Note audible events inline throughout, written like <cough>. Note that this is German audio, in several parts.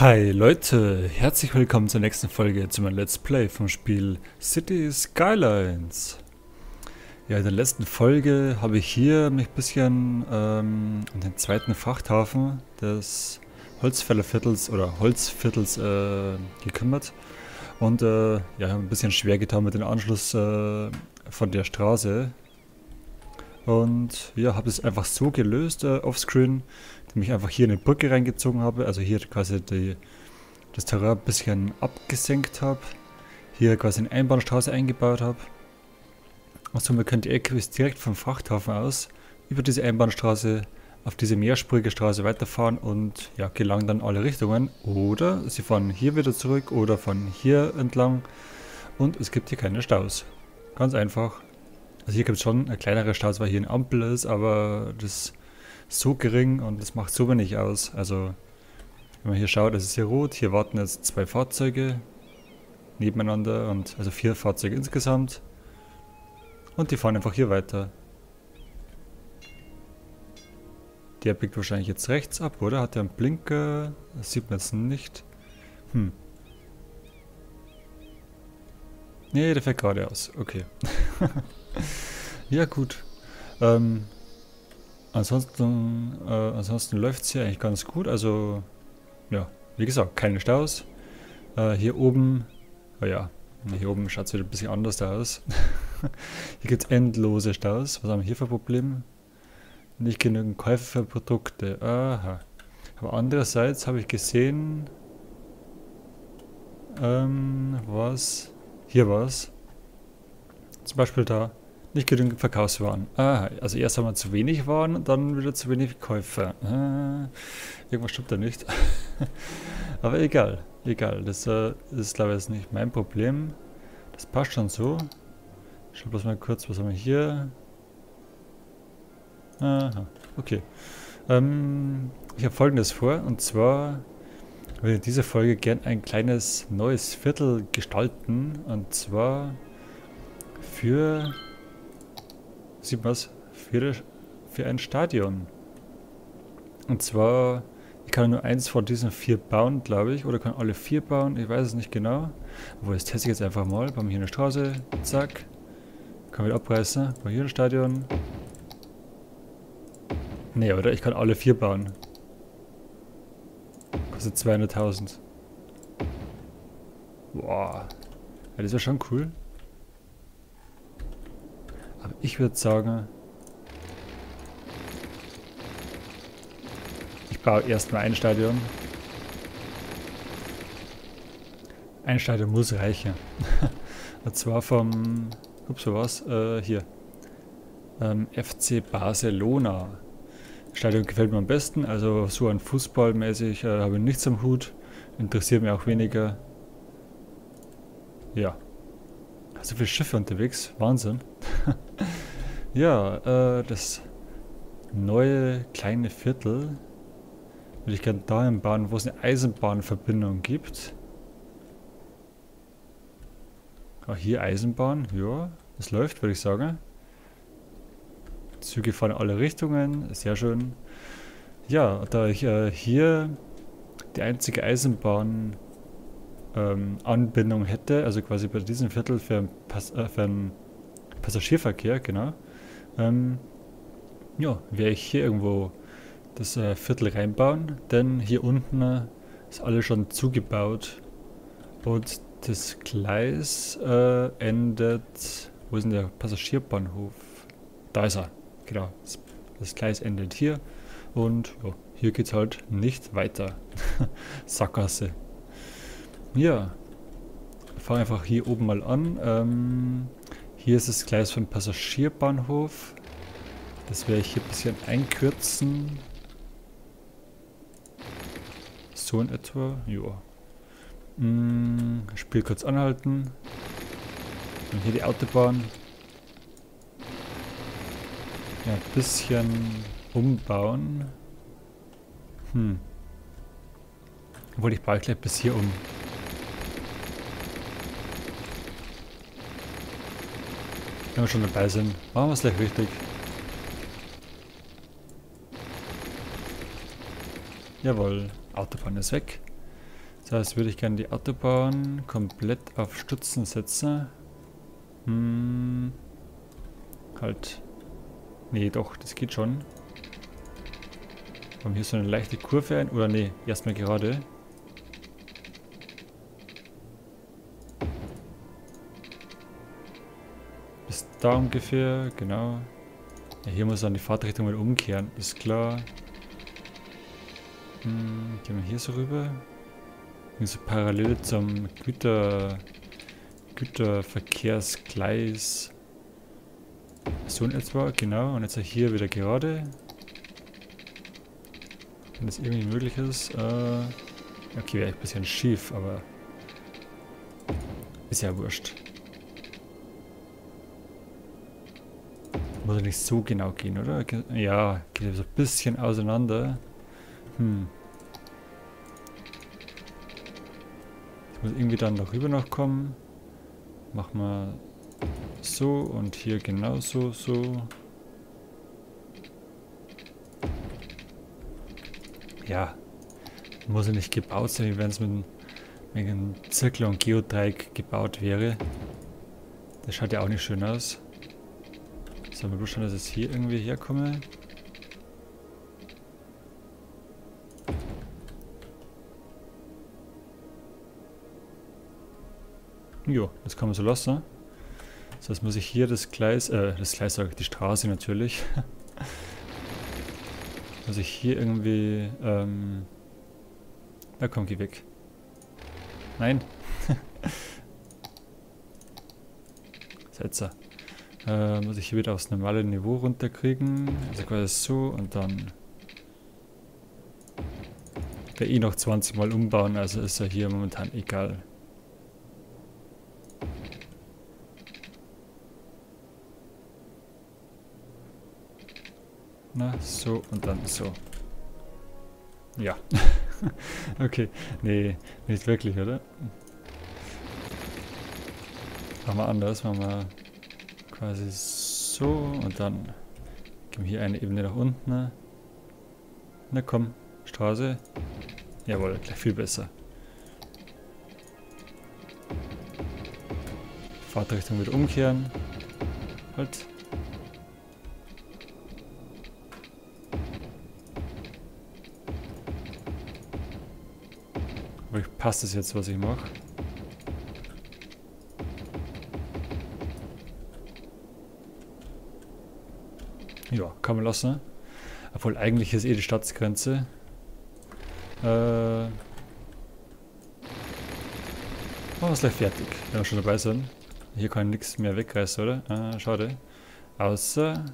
Hi Leute, herzlich willkommen zur nächsten Folge zu meinem Let's Play vom Spiel City Skylines. Ja, in der letzten Folge habe ich hier mich ein bisschen ähm, um den zweiten Frachthafen des Holzfällerviertels oder Holzviertels äh, gekümmert und äh, ja, ein bisschen schwer getan mit dem Anschluss äh, von der Straße. Und ja, habe es einfach so gelöst äh, offscreen, indem ich einfach hier eine Brücke reingezogen habe, also hier quasi die, das Terrain ein bisschen abgesenkt habe, hier quasi eine Einbahnstraße eingebaut habe. Und somit könnt ihr LKWs direkt vom Frachthafen aus über diese Einbahnstraße auf diese mehrspurige Straße weiterfahren und ja, gelangen dann alle Richtungen. Oder sie fahren hier wieder zurück oder von hier entlang und es gibt hier keine Staus. Ganz einfach. Also hier gibt es schon eine kleinere Staus, weil hier eine Ampel ist, aber das so gering und das macht so wenig aus. Also wenn man hier schaut, es ist hier rot, hier warten jetzt zwei Fahrzeuge nebeneinander und also vier Fahrzeuge insgesamt. Und die fahren einfach hier weiter. Der biegt wahrscheinlich jetzt rechts ab, oder? Hat er einen Blinker? Das sieht man jetzt nicht. Hm. Nee, der fährt geradeaus. Okay. <laughs> ja, gut. Ähm, ansonsten äh, ansonsten läuft es hier eigentlich ganz gut. Also, ja, wie gesagt, keine Staus. Äh, hier oben, oh hier oben schaut es wieder ein bisschen anders aus. <laughs> hier gibt es endlose Staus. Was haben wir hier für Probleme? Nicht genügend Käufer für Produkte. Aha. Aber andererseits habe ich gesehen, ähm, was, hier was. Zum Beispiel da, nicht genügend Verkaufswaren. Aha, also erst haben wir zu wenig Waren dann wieder zu wenig Käufer. Ah, irgendwas stimmt da nicht. <laughs> Aber egal, egal. Das, äh, das ist glaube ich nicht mein Problem. Das passt schon so. Ich schau bloß mal kurz, was haben wir hier? Aha, okay. Ähm, ich habe folgendes vor, und zwar würde ich diese Folge gern ein kleines neues Viertel gestalten, und zwar für, sieht man für, für ein Stadion. Und zwar, ich kann nur eins von diesen vier bauen, glaube ich, oder kann alle vier bauen, ich weiß es nicht genau. Aber das teste ich jetzt einfach mal. Bauen wir hier eine Straße, zack. Kann wieder abreißen, bauen hier ein Stadion, Nee, oder? Ich kann alle vier bauen. Kostet 200.000. Boah. Ja, das wäre schon cool. Aber ich würde sagen... Ich baue erstmal ein Stadion. Ein Stadion muss reichen. <laughs> Und zwar vom... Ups, was? Äh, hier. Ähm, FC Barcelona. Stadion gefällt mir am besten, also so an Fußballmäßig äh, habe ich nichts am Hut, interessiert mich auch weniger. Ja. So viele Schiffe unterwegs, Wahnsinn. <laughs> ja, äh, das neue kleine Viertel würde ich gerne dahin bauen, wo es eine Eisenbahnverbindung gibt. Ah, hier Eisenbahn, ja, das läuft, würde ich sagen. Züge fahren in alle Richtungen, sehr schön. Ja, da ich äh, hier die einzige Eisenbahnanbindung ähm, hätte, also quasi bei diesem Viertel für, Pass äh, für einen Passagierverkehr, genau, ähm, ja, werde ich hier irgendwo das äh, Viertel reinbauen, denn hier unten äh, ist alles schon zugebaut und das Gleis äh, endet, wo ist denn der Passagierbahnhof? Da ist er. Genau, das Gleis endet hier und ja, hier geht es halt nicht weiter. <laughs> Sackgasse. Ja, fange einfach hier oben mal an. Ähm, hier ist das Gleis von Passagierbahnhof. Das werde ich hier ein bisschen einkürzen. So in etwa, ja. Hm, Spiel kurz anhalten. Und hier die Autobahn ja, ein bisschen umbauen. Hm. Obwohl ich baue gleich bis hier um. Wenn wir schon dabei sind, machen wir es gleich richtig. Jawohl, Autobahn ist weg. Das heißt, würde ich gerne die Autobahn komplett auf Stützen setzen. Hm. Halt. Nee, doch, das geht schon. Haben hier so eine leichte Kurve ein. Oder nee, erstmal gerade. Da ungefähr, genau. Ja, hier muss dann die Fahrtrichtung mal umkehren, ist klar. Hm, gehen wir hier so rüber. So parallel zum Güter, Güterverkehrsgleis. So in etwa, genau. Und jetzt hier wieder gerade. Wenn das irgendwie möglich ist. Äh, okay, wäre ein bisschen schief, aber ist ja wurscht. Muss ja nicht so genau gehen, oder? Ja, geht so ein bisschen auseinander. Hm. Ich muss irgendwie dann darüber noch kommen. Machen wir so und hier genauso so. Ja, muss ja nicht gebaut sein, wenn es mit, mit einem Zirkel und Geodreieck gebaut wäre. Das schaut ja auch nicht schön aus. Sollen wir bloß schauen, dass ich hier irgendwie herkomme? Jo, das kann man so lassen. Das heißt, muss ich hier das Gleis, äh, das Gleis sage ich, die Straße natürlich. <laughs> muss ich hier irgendwie, ähm, na komm, geh weg. Nein. <laughs> Setzer. Äh, muss ich hier wieder aufs normale Niveau runterkriegen. Also quasi so und dann der eh noch 20 Mal umbauen, also ist er hier momentan egal. Na, so und dann so. Ja. <laughs> okay. Nee, nicht wirklich, oder? Machen wir anders. Machen wir quasi so und dann gehen wir hier eine Ebene nach unten. Na komm, Straße. Jawohl, gleich viel besser. Fahrtrichtung wieder umkehren. Halt. Aber passt es jetzt, was ich mache? Ja, kann man lassen. Obwohl eigentlich ist eh die Staatsgrenze. Äh. Machen wir es gleich fertig, wenn wir schon dabei sind. Hier kann nichts mehr wegreißen, oder? Ah, schade. Außer.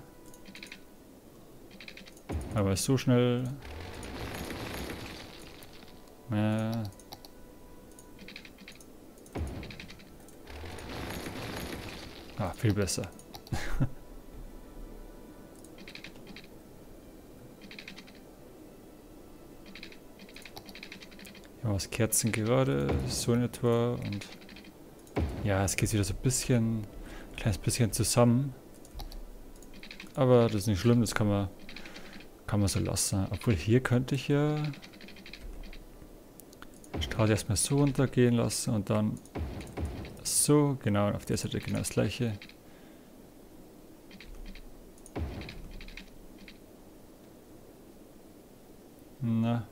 Aber so schnell. Ja. Ah, viel besser. ja, was Kerzen gerade, so in etwa und ja, es geht wieder so ein bisschen, ein kleines bisschen zusammen. Aber das ist nicht schlimm, das kann man, kann man so lassen. Obwohl hier könnte ich ja Straße erstmal so runtergehen lassen und dann so, genau, auf der Seite genau das gleiche. Na.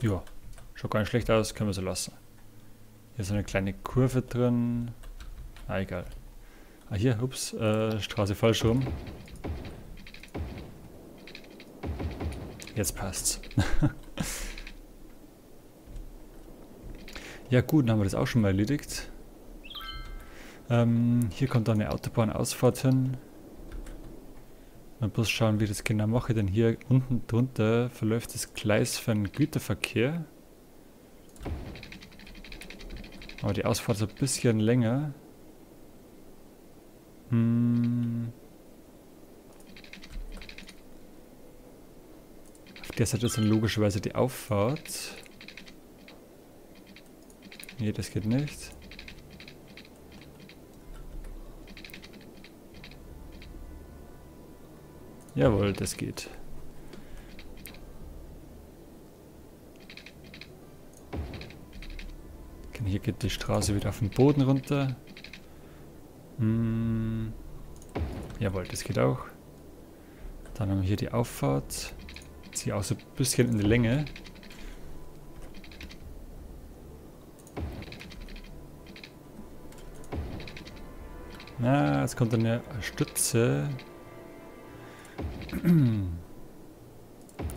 Ja, schaut gar nicht schlecht aus, können wir so lassen. Hier ist eine kleine Kurve drin. Ah, egal. Ah, hier, ups, äh, Straße falsch rum. Jetzt passt's. <laughs> Ja gut, dann haben wir das auch schon mal erledigt. Ähm, hier kommt dann eine Autobahnausfahrt hin. Mal bloß schauen, wie ich das genau mache, denn hier unten drunter verläuft das Gleis für den Güterverkehr. Aber die Ausfahrt ist ein bisschen länger. Hm. Auf der Seite ist dann logischerweise die Auffahrt. Nee, das geht nicht. Jawohl, das geht. Hier geht die Straße wieder auf den Boden runter. Hm. Jawohl, das geht auch. Dann haben wir hier die Auffahrt. Ziehe auch so ein bisschen in die Länge. Na, jetzt kommt eine Stütze.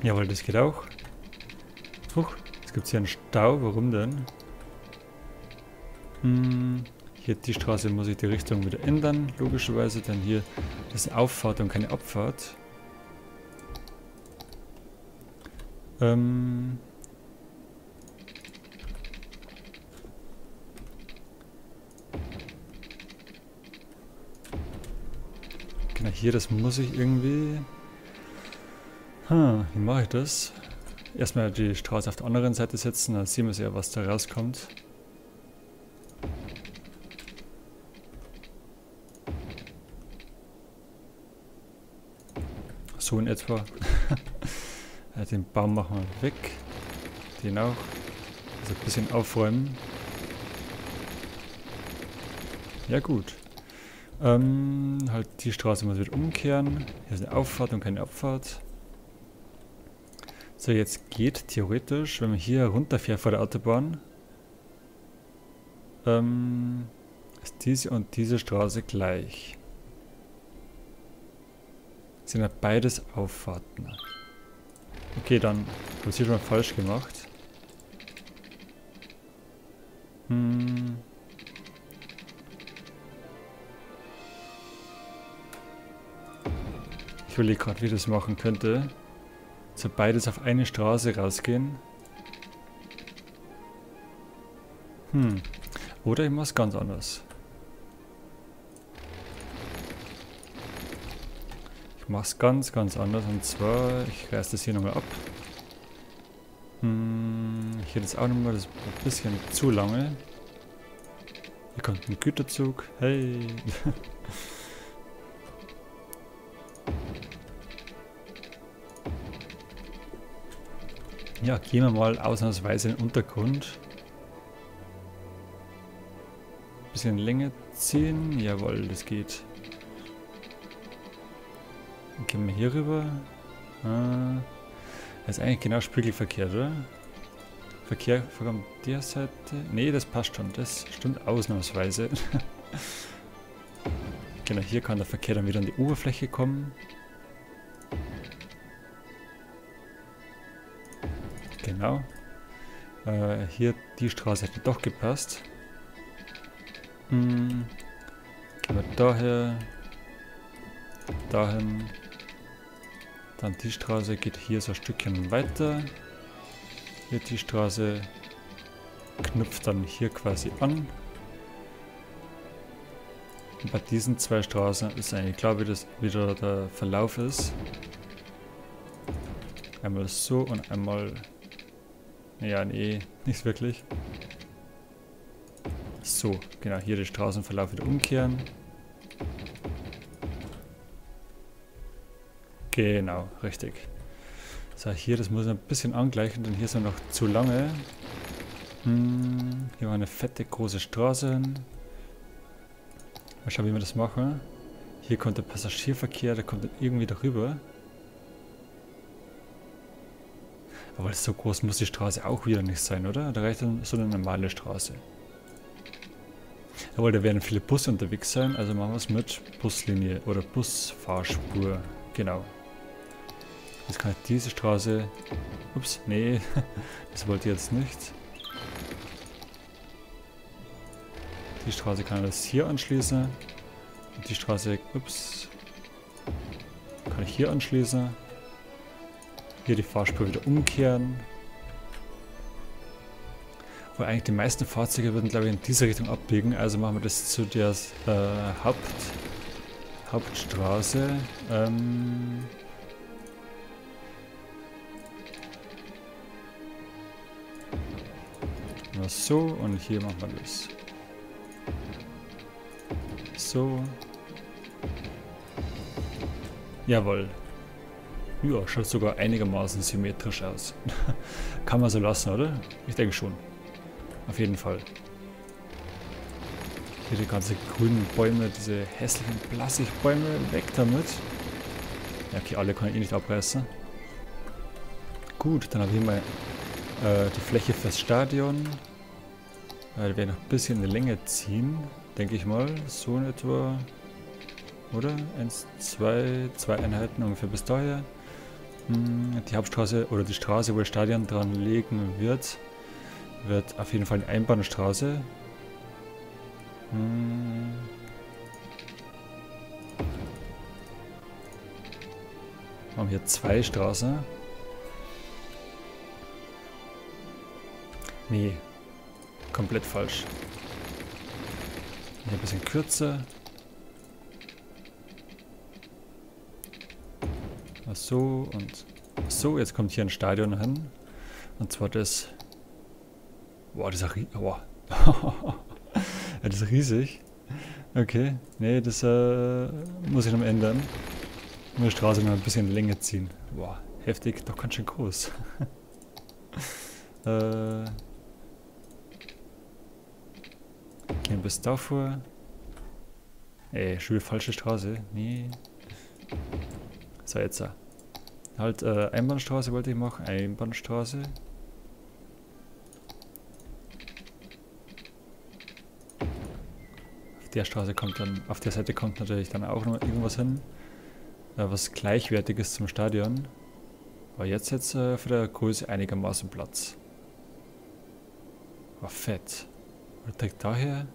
Jawohl, das geht auch. Huch, jetzt gibt es hier einen Stau. Warum denn? Hm, hier die Straße muss ich die Richtung wieder ändern, logischerweise. Denn hier ist Auffahrt und keine Abfahrt. Ähm... Genau, hier, das muss ich irgendwie... Hm, wie mache ich das? Erstmal die Straße auf der anderen Seite setzen, dann sehen wir ja, was da rauskommt. So in etwa. <laughs> Den Baum machen wir weg. Den auch. Also ein bisschen aufräumen. Ja gut. Ähm, halt die Straße muss wieder umkehren. Hier ist eine Auffahrt und keine Abfahrt. So, jetzt geht theoretisch, wenn man hier runterfährt vor der Autobahn, ähm, ist diese und diese Straße gleich. Sind ja beides Auffahrten. Okay, dann habe ich hier schon mal falsch gemacht. Hm. Ich überlege gerade, wie ich das machen könnte. So beides auf eine Straße rausgehen. Hm. Oder ich mache es ganz anders. Ich mache es ganz, ganz anders. Und zwar, ich reiße das hier nochmal ab. Hm, hier das auch nochmal, das ein bisschen zu lange. Hier kommt ein Güterzug. Hey. <laughs> Ja, gehen wir mal ausnahmsweise in den Untergrund. Bisschen Länge ziehen. Jawohl, das geht. Dann gehen wir hier rüber. Ah, das ist eigentlich genau spiegelverkehrt, oder? Verkehr von der Seite. Ne, das passt schon. Das stimmt ausnahmsweise. <laughs> genau, hier kann der Verkehr dann wieder an die Oberfläche kommen. Genau. Äh, hier, die Straße hätte doch gepasst. Hm. Gehen wir daher. Dahin. Dann die Straße geht hier so ein Stückchen weiter. Hier die Straße knüpft dann hier quasi an. Und bei diesen zwei Straßen ist eigentlich klar, wie das wieder der Verlauf ist. Einmal so und einmal ja, nee, nicht wirklich. So, genau, hier den Straßenverlauf wieder umkehren. Genau, richtig. So, hier, das muss ich ein bisschen angleichen, denn hier ist noch zu lange. Hm, hier war eine fette, große Straße. Mal schauen, wie wir das machen. Hier kommt der Passagierverkehr, der kommt dann irgendwie darüber. Aber so groß muss die Straße auch wieder nicht sein, oder? Da reicht dann so eine normale Straße. Jawohl, da werden viele Busse unterwegs sein, also machen wir es mit Buslinie oder Busfahrspur. Genau. Jetzt kann ich diese Straße... Ups, nee, <laughs> das wollte ich jetzt nicht. Die Straße kann ich das hier anschließen. Und die Straße, ups, kann ich hier anschließen. Hier die Fahrspur wieder umkehren. Wo eigentlich die meisten Fahrzeuge würden, glaube ich, in diese Richtung abbiegen. Also machen wir das zu der äh, Haupt, Hauptstraße. Ähm so und hier machen wir das. So. Jawohl. Ja, schaut sogar einigermaßen symmetrisch aus. <laughs> Kann man so lassen, oder? Ich denke schon. Auf jeden Fall. Hier die ganzen grünen Bäume, diese hässlichen Plastigbäume, weg damit. Ja, okay, alle kann ich eh nicht abreißen. Gut, dann habe ich hier mal äh, die Fläche fürs Stadion. Äh, die werde ich noch ein bisschen in die Länge ziehen, denke ich mal. So in etwa. Oder? Eins, zwei, zwei Einheiten ungefähr bis daher. Hm, die Hauptstraße oder die Straße, wo das Stadion dran liegen wird, wird auf jeden Fall eine Einbahnstraße. Hm. Wir haben hier zwei Straßen. Nee, komplett falsch. Ein bisschen kürzer. So und so. Jetzt kommt hier ein Stadion hin. Und zwar das. Boah, das ist Boah. <laughs> das ist riesig. Okay. Nee, das äh, muss ich noch ändern. Muss die Straße noch ein bisschen in Länge ziehen. Boah, heftig, doch ganz schön groß. <laughs> äh. Gehen bis davor. Ey, schon wieder falsche Straße. Nee. So, jetzt. Halt, äh, Einbahnstraße wollte ich machen. Einbahnstraße. Auf der Straße kommt dann, auf der Seite kommt natürlich dann auch noch irgendwas hin. Äh, was gleichwertiges zum Stadion. Aber jetzt jetzt äh, für der Größe einigermaßen Platz. War fett. Oder direkt daher?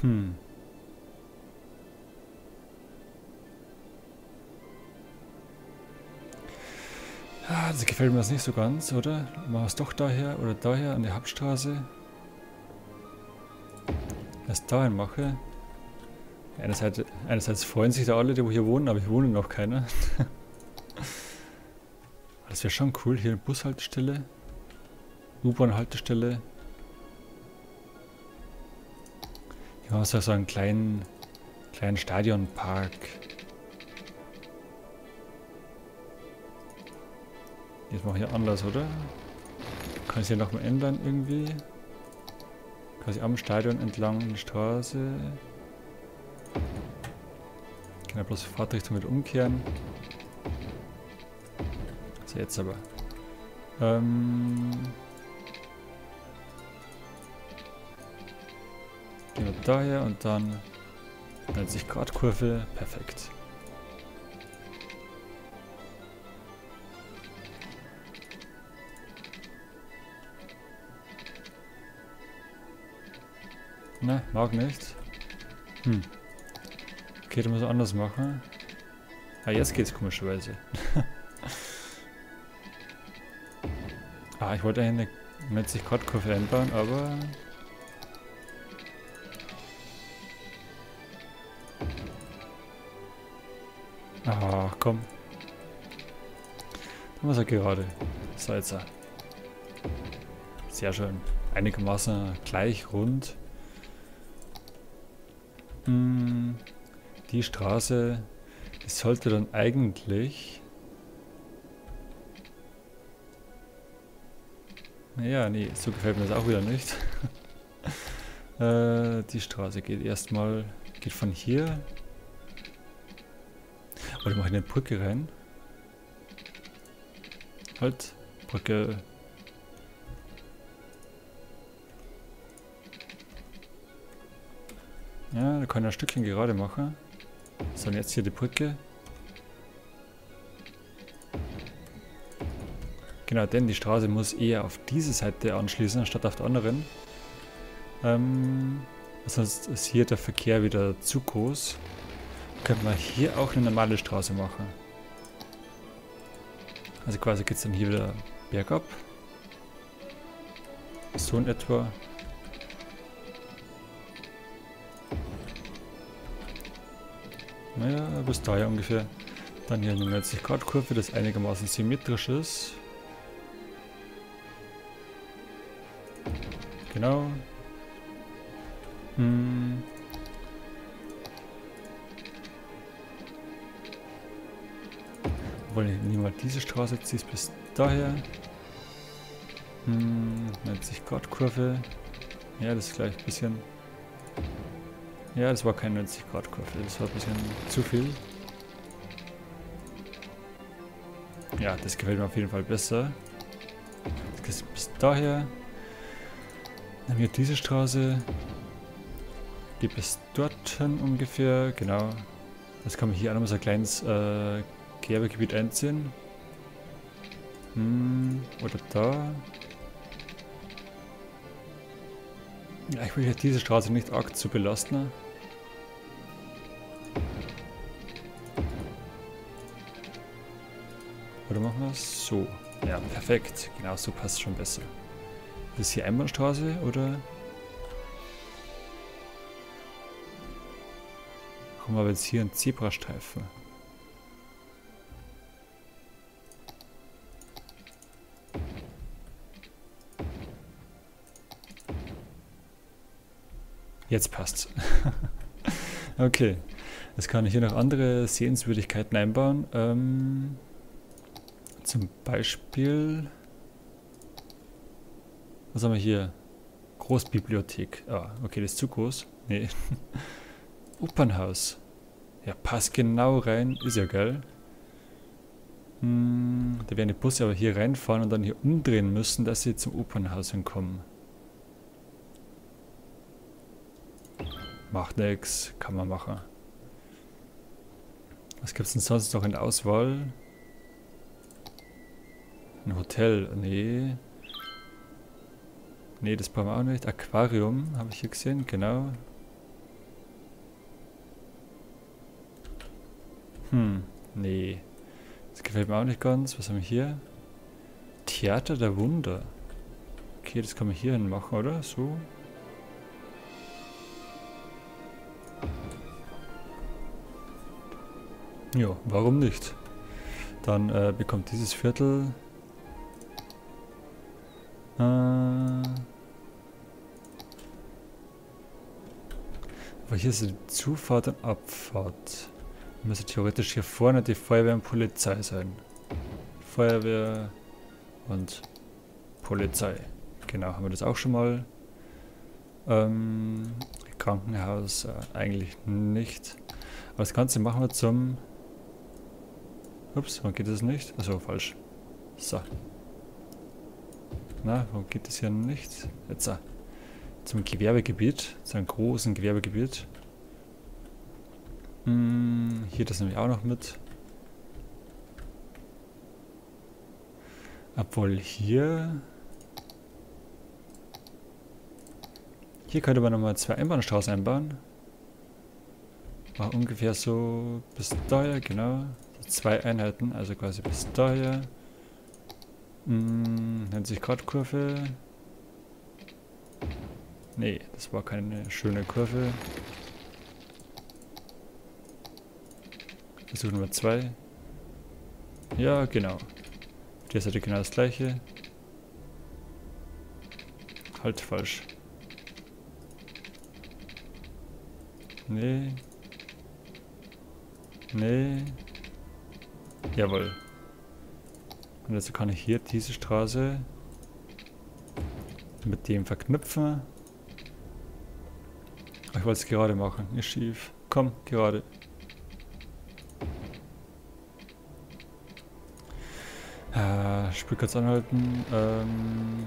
Hm. Ja, das gefällt mir das nicht so ganz, oder? Machen wir es doch daher oder daher an der Hauptstraße. Das dahin mache. Einerseits, einerseits freuen sich da alle, die hier wohnen, aber hier wohnen noch keiner. <laughs> das wäre schon cool. Hier eine Bushaltestelle. U-Bahn-Haltestelle. Hier haben wir so einen kleinen, kleinen Stadionpark. Jetzt mache ich anders, oder? Kann ich hier nochmal ändern irgendwie? Quasi am Stadion entlang die Straße. Kann ja bloß Fahrtrichtung mit umkehren. So, jetzt aber. Ähm Gehen wir daher und dann 90 Grad Kurve. Perfekt. Ne, mag nicht. Hm. Okay, dann muss ich anders machen. Ah, jetzt geht's komischerweise. <laughs> ah, ich wollte eine 90 Grad Kurve einbauen, aber... Ah, komm. Dann muss er gerade. Jetzt. Sehr schön. Einigermaßen gleich rund. Hm, die Straße sollte dann eigentlich... Naja, nee, so gefällt mir das auch wieder nicht. <laughs> äh, die Straße geht erstmal, geht von hier. Oder mache ich eine Brücke rein? Halt, Brücke Ja, da kann ich ein Stückchen gerade machen. So, und jetzt hier die Brücke. Genau, denn die Straße muss eher auf diese Seite anschließen, anstatt auf der anderen. Ähm, sonst ist hier der Verkehr wieder zu groß. Könnte man hier auch eine normale Straße machen. Also quasi geht es dann hier wieder bergab. So in etwa. Naja, bis daher ungefähr. Dann hier eine 90 Grad Kurve, das einigermaßen symmetrisch ist. Genau. Hm. Nehme mal diese Straße, ziehe bis daher. Hm, 90 Grad Kurve. Ja, das ist gleich ein bisschen Ja, das war keine 90 Grad Kurve, das war ein bisschen zu viel. Ja, das gefällt mir auf jeden Fall besser. Das geht bis daher. Dann haben wir diese Straße. Die bis dorthin ungefähr, genau. Jetzt kann man hier auch nochmal so ein kleines äh, Gewerbegebiet einziehen. Hm, oder da. Ja, ich will ja diese Straße nicht arg zu belasten. Machen wir es so? Ja, perfekt. Genau so passt schon besser. Ist hier Einbahnstraße oder? Haben wir jetzt hier einen Zebrastreifen? Jetzt passt's. <laughs> okay. Jetzt kann ich hier noch andere Sehenswürdigkeiten einbauen. Ähm, zum Beispiel... Was haben wir hier? Großbibliothek. Ah, okay, das ist zu groß. Nee. <laughs> Opernhaus. Ja, passt genau rein. Ist ja geil. Hm, da werden die Busse aber hier reinfahren und dann hier umdrehen müssen, dass sie zum Opernhaus hinkommen. Macht nix, kann man machen. Was gibt es denn sonst noch in der Auswahl? Ein Hotel, nee. Nee, das brauchen wir auch nicht. Aquarium habe ich hier gesehen, genau. Hm, nee. Das gefällt mir auch nicht ganz. Was haben wir hier? Theater der Wunder. Okay, das kann man hier hin machen, oder? So. Ja, warum nicht? Dann äh, bekommt dieses Viertel... Äh, aber hier ist die Zufahrt und Abfahrt. Müsste theoretisch hier vorne die Feuerwehr und Polizei sein. Feuerwehr und Polizei. Genau, haben wir das auch schon mal. Ähm, Krankenhaus äh, eigentlich nicht. Aber das Ganze machen wir zum Ups, warum geht das nicht? Achso, falsch. So. Na, warum geht das hier nicht? Jetzt. Zum Gewerbegebiet, zu einem großen Gewerbegebiet. Hm, hier das nämlich auch noch mit. Obwohl hier... Hier könnte man nochmal zwei Einbahnstraßen einbauen. War ungefähr so bis daher, genau zwei Einheiten, also quasi bis daher. Hm, nennt sich Kurve. Nee, das war keine schöne Kurve. Versuch Nummer zwei. Ja, genau. Der Seite genau das gleiche. Halt falsch. Nee. Nee. Jawohl. Und jetzt kann ich hier diese Straße mit dem verknüpfen. Ich wollte es gerade machen. Ist schief. Komm, gerade. Äh, Spiel kurz anhalten. Ähm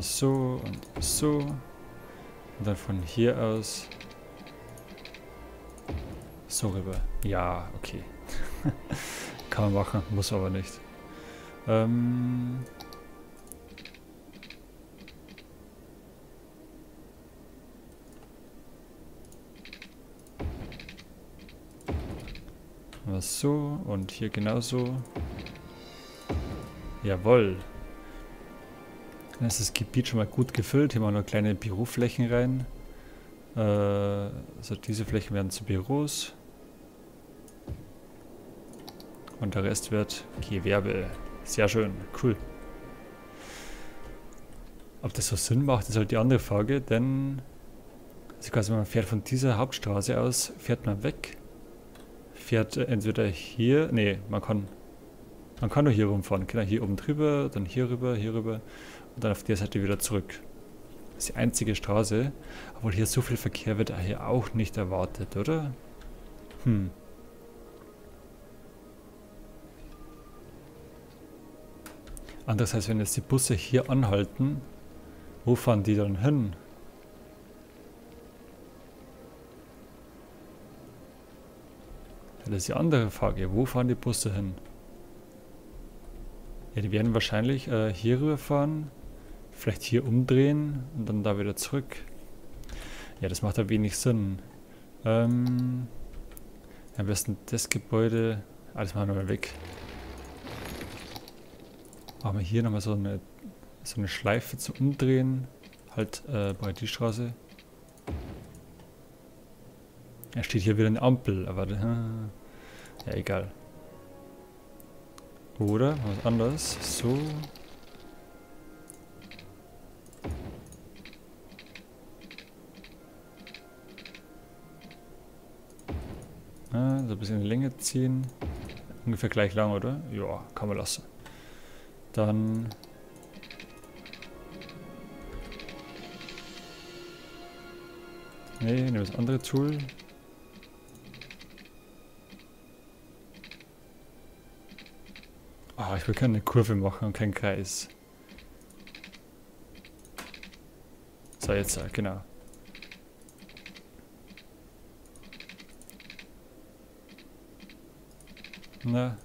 so und so. Und dann von hier aus so rüber. Ja, okay. <laughs> Kann man machen, muss aber nicht. Ähm... Was so und hier genauso. Jawohl. Dann ist das Gebiet schon mal gut gefüllt. Hier machen wir noch kleine Büroflächen rein. Äh, also diese Flächen werden zu Büros. Und der Rest wird Gewerbe. Sehr schön, cool. Ob das so Sinn macht, ist halt die andere Frage, denn also quasi man fährt von dieser Hauptstraße aus, fährt man weg, fährt entweder hier, nee, man kann, man kann nur hier rumfahren, genau hier oben drüber, dann hier rüber, hier rüber und dann auf der Seite wieder zurück. Das ist die einzige Straße, obwohl hier so viel Verkehr wird hier auch nicht erwartet, oder? Hm. Andererseits, wenn jetzt die Busse hier anhalten, wo fahren die dann hin? Das ist die andere Frage. Wo fahren die Busse hin? Ja, die werden wahrscheinlich äh, hier rüber fahren, vielleicht hier umdrehen und dann da wieder zurück. Ja, das macht ja wenig Sinn. Ähm, am besten das Gebäude, alles machen wir mal weg. Machen wir hier nochmal so eine, so eine Schleife zum Umdrehen. Halt äh, bei die Straße. Er steht hier wieder eine Ampel, aber äh, ja egal. Oder was anderes. So. Ah, so ein bisschen in die Länge ziehen. Ungefähr gleich lang, oder? Ja, kann man lassen. Dann... Nee, nehmen das andere Tool. Ah, oh, ich will keine Kurve machen und keinen Kreis. So, jetzt, genau. Na.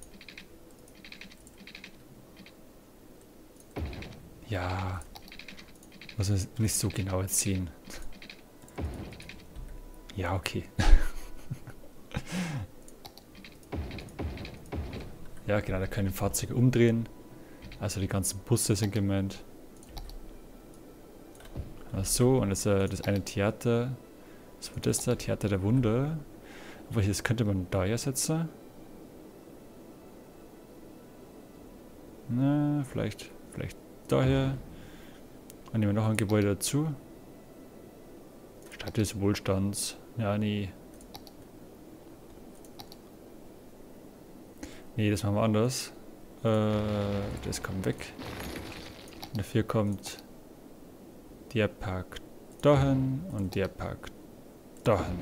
Ja. Muss man nicht so genau ziehen. Ja, okay. <laughs> ja, genau, da können Fahrzeuge umdrehen. Also die ganzen Busse sind gemeint. Ach so, und das, äh, das eine Theater. Was war das da? Theater der Wunder. Aber das könnte man da ja setzen. Na, vielleicht daher. Dann nehmen wir noch ein Gebäude dazu. Stadt des Wohlstands. Ja, nee. Nee, das machen wir anders. Äh, das kommt weg. Und dafür kommt der Park dahin und der Park dahin.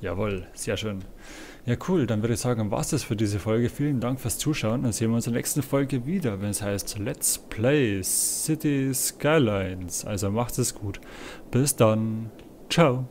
Jawohl, sehr schön. Ja, cool. Dann würde ich sagen, war es das für diese Folge. Vielen Dank fürs Zuschauen. Dann sehen wir uns in der nächsten Folge wieder, wenn es heißt Let's Play City Skylines. Also macht es gut. Bis dann. Ciao.